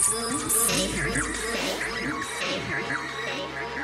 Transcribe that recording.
Save her. Save her. Save her.